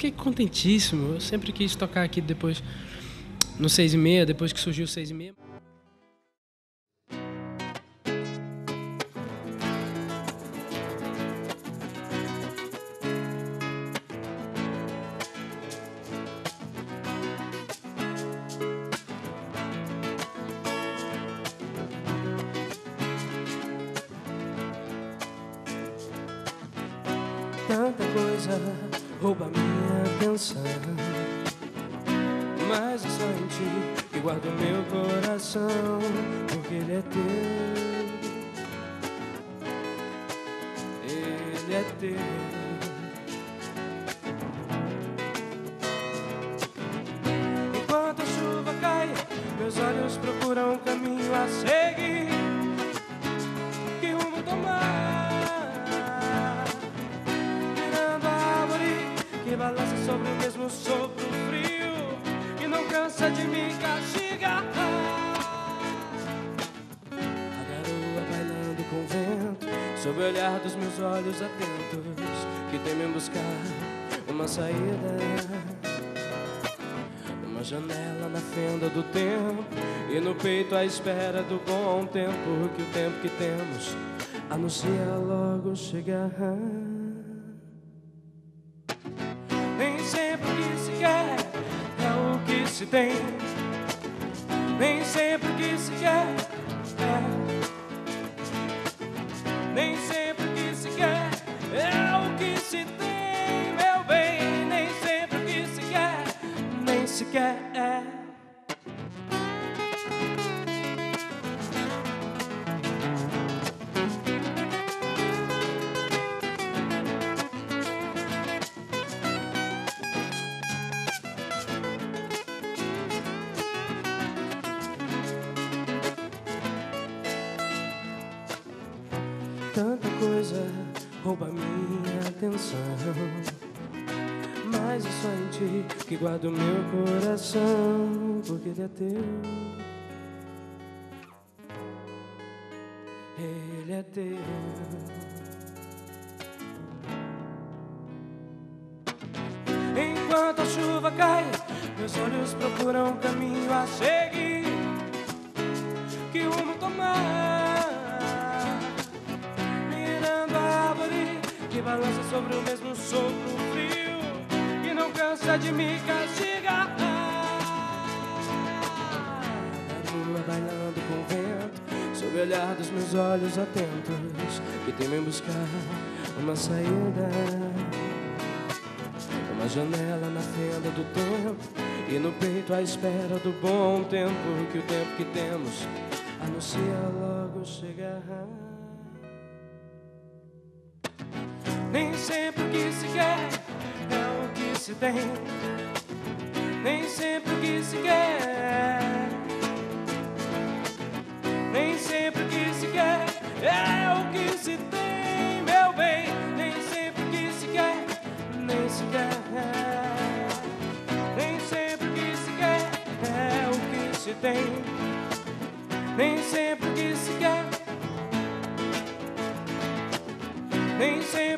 fiquei contentíssimo. Eu sempre quis tocar aqui depois, no seis e meia, depois que surgiu o seis e meia. Tanta coisa rouba minha atenção. Mas é só em ti que guardo meu coração, porque ele é teu. Ele é teu. De me castigar. A garoa bailando com vento, sob o olhar dos meus olhos atentos, que temem buscar uma saída. Uma janela na fenda do tempo e no peito à espera do bom tempo que o tempo que temos anuncia logo chegar. Nem sempre que se quer se tem. Nem sempre que se quer é. Nem sempre que se quer é o que se tem, meu bem. Nem sempre que se quer, nem sequer é. Tanta coisa rouba minha atenção. Mas é só em ti que guardo meu coração, porque ele é teu. Ele é teu. Enquanto a chuva cai, meus olhos procuram um caminho a seguir. Sobre o mesmo sopro frio que não cansa de me castigar. A lua bailando com o vento, sob o olhar dos meus olhos atentos que temem buscar uma saída. Uma janela na fenda do tempo e no peito à espera do bom tempo que o tempo que temos anuncia logo chegar. Nem sempre o que se quer é o que se tem. Nem sempre o que se quer. Nem sempre o que se quer é o que se tem, meu bem. Nem sempre o que se quer, nem se quer. Nem sempre o que se quer é o que se tem. Nem sempre o que se quer, nem sempre